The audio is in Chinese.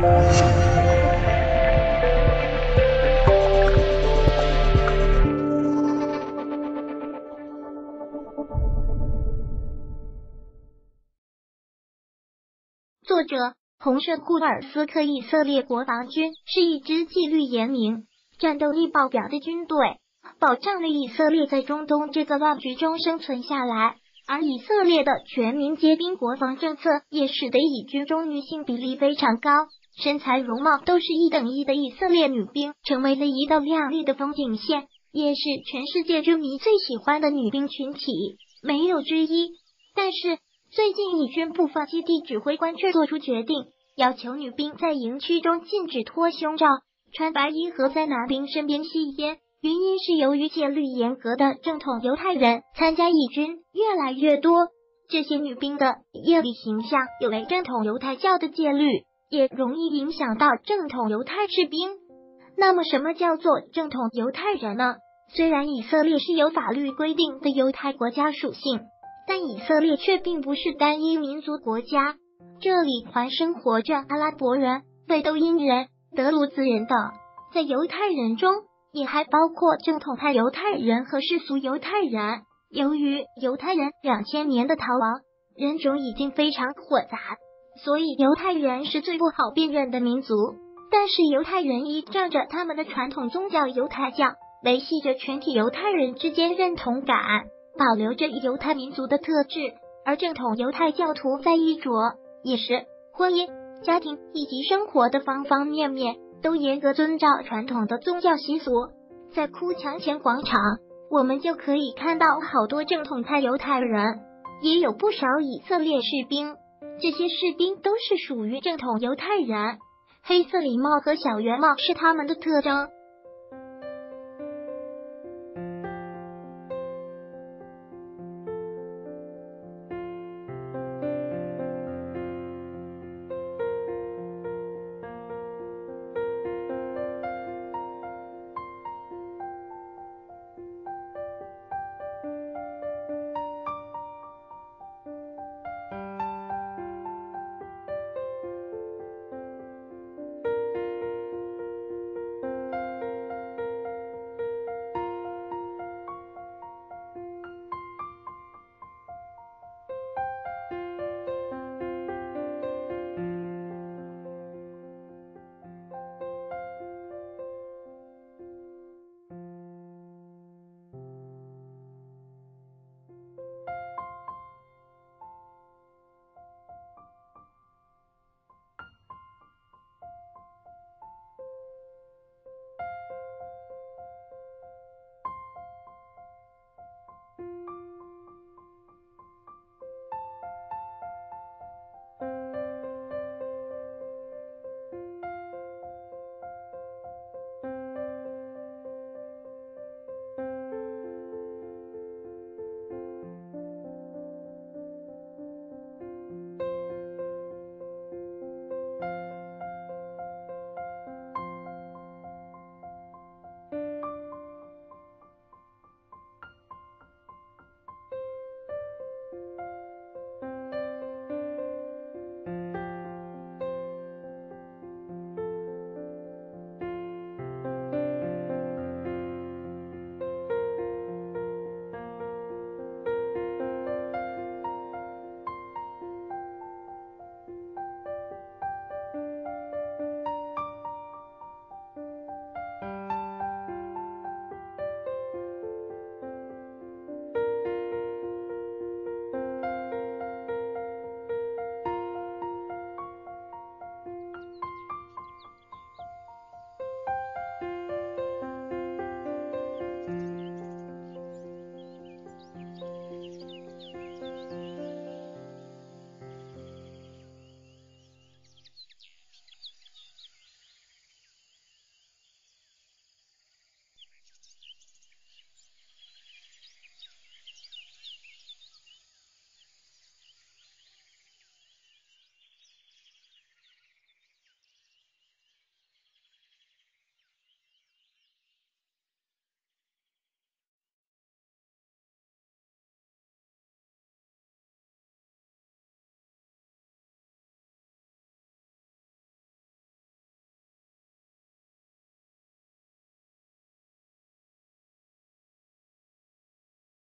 作者：红色库尔斯克以色列国防军是一支纪律严明、战斗力爆表的军队，保障了以色列在中东这个乱局中生存下来。而以色列的全民皆兵国防政策，也使得以军中女性比例非常高，身材容貌都是一等一的以色列女兵，成为了一道亮丽的风景线，也是全世界军迷最喜欢的女兵群体，没有之一。但是。最近，以军部分基地指挥官却做出决定，要求女兵在营区中禁止脱胸罩、穿白衣和在男兵身边吸烟。原因是由于戒律严格的正统犹太人参加义军越来越多，这些女兵的艳丽形象有违正统犹太教的戒律，也容易影响到正统犹太士兵。那么，什么叫做正统犹太人呢？虽然以色列是有法律规定的犹太国家属性。但以色列却并不是单一民族国家，这里还生活着阿拉伯人、贝都因人、德鲁兹人等，在犹太人中也还包括正统派犹太人和世俗犹太人。由于犹太人两千年的逃亡，人种已经非常混杂，所以犹太人是最不好辨认的民族。但是犹太人依仗着他们的传统宗教犹太教，维系着全体犹太人之间认同感。保留着犹太民族的特质，而正统犹太教徒在衣着、饮食、婚姻、家庭以及生活的方方面面都严格遵照传统的宗教习俗。在哭墙前广场，我们就可以看到好多正统派犹太人，也有不少以色列士兵。这些士兵都是属于正统犹太人，黑色礼帽和小圆帽是他们的特征。